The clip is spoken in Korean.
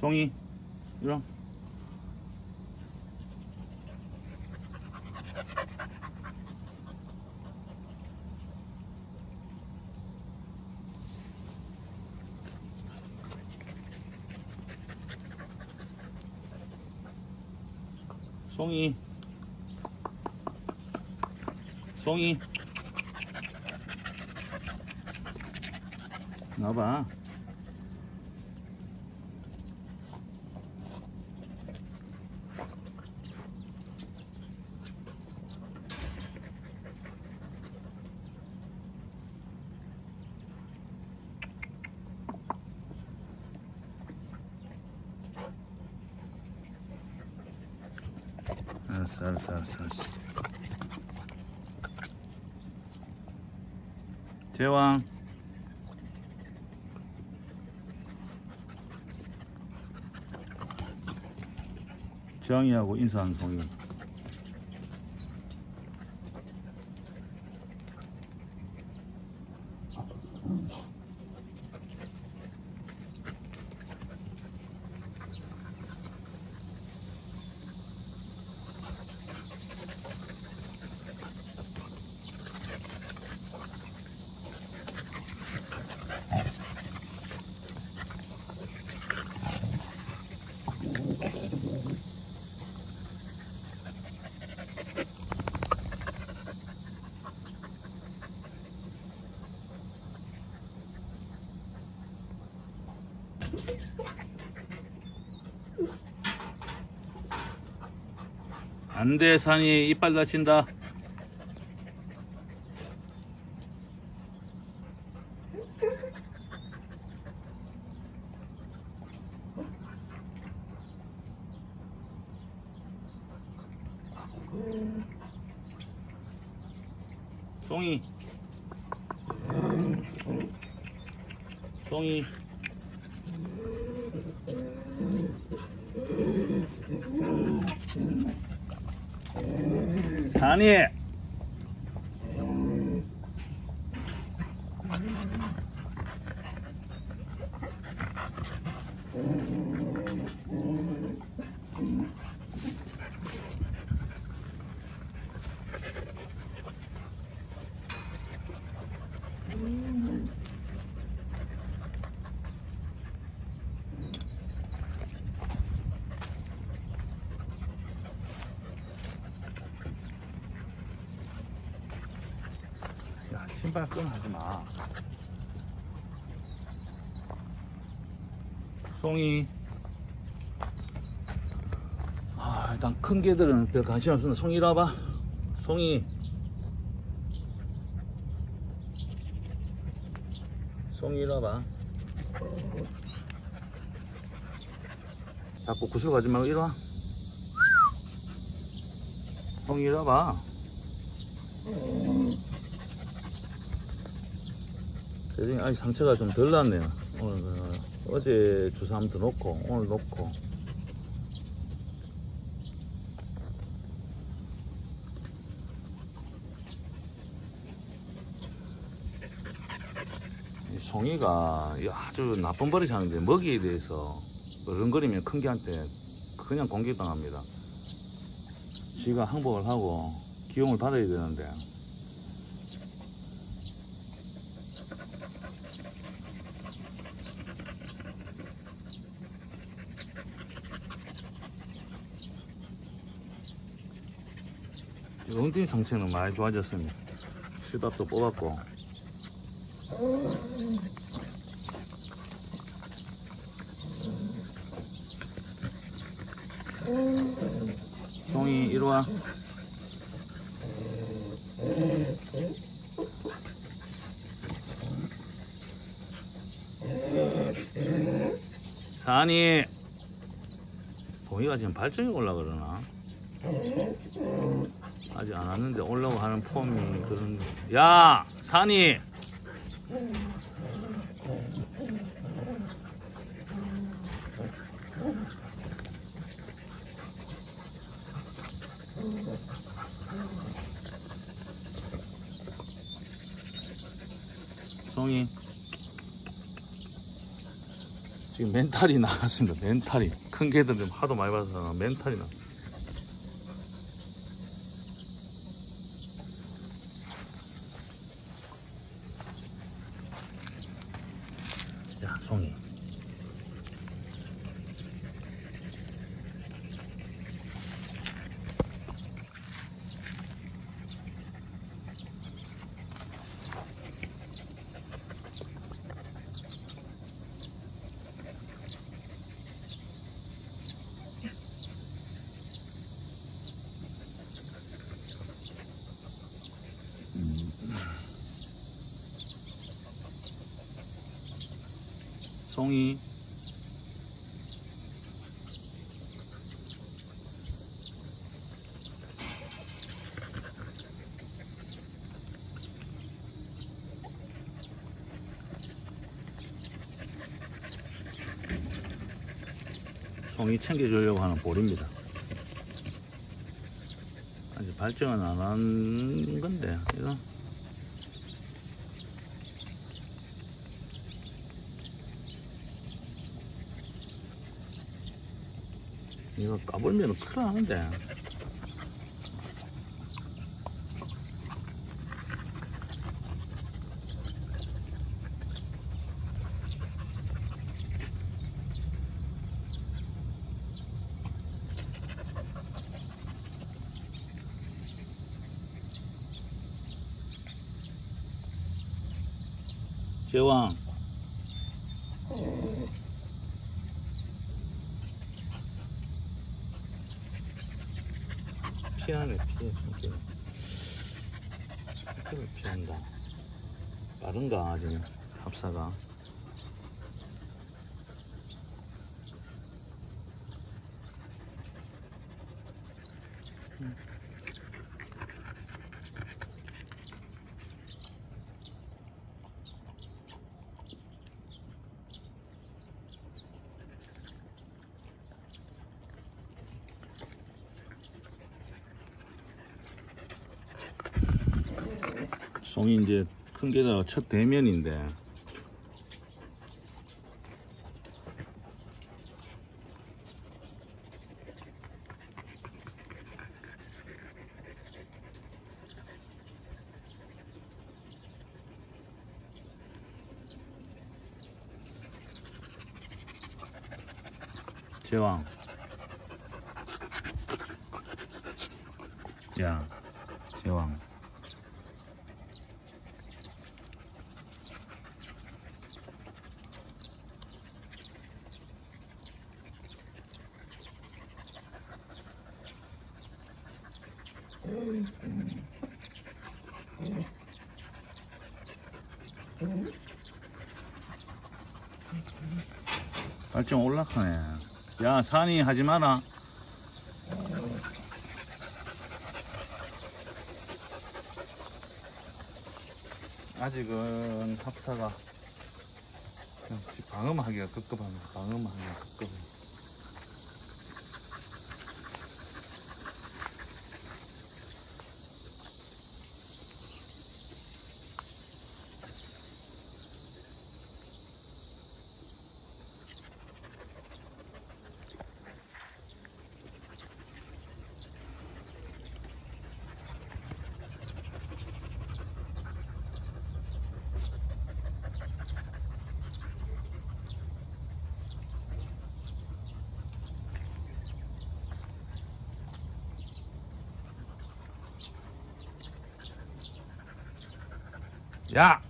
송이 이리 송이. 송이. 나봐 알았어 알았어 알았어 알았어 제왕. 재왕이하고 인사하는 송이 안돼 산이 이빨 다친다. 송이. 송이 산이 야 신발 끈하지 마. 송이. 아 일단 큰 개들은 별 관심 없으면 송이 와봐. 송이. 송이 와봐. 자꾸 구슬 가지 말고 이리 와. 송이 이리 와봐 대중이 아직 상처가 좀 덜 났네요. 오늘 그 어제 주사 한 번 더 놓고 오늘 놓고 이 송이가 이 아주 나쁜 버릇이 하는데 먹이에 대해서 어른거리면 큰 개한테 그냥 공격당합니다. 지가 항복을 하고 기용을 받아야 되는데 엉덩이 상체는 많이 좋아졌습니다. 시답도 뽑았고. 송이 이리 와. 산이 동이가 지금 발정이 올라 그러나? 아직 안 왔는데 올라고 하는 폼이 그런 야 산이 송이 지금 멘탈이 나갔습니다. 멘탈이 큰 개들 좀 하도 많이 봐서 멘탈이 나. 야 송이. 송이. 송이 챙겨주려고 하는 볼입니다. 아직 발정은 안 한 건데, 이거. 이거 까불면 큰일 나는데. 제왕. 피하네, 피해, 손길. 손길을 피한다. 빠른가, 지금, 합사가. 송이 이제 큰 게다가 첫 대면인데. 제왕. 야 제왕 발정 올라가네. 야, 산이 하지 마라. 아직은 합사가 방음하기가 급급합니다. 방음하기가 급급해. 야!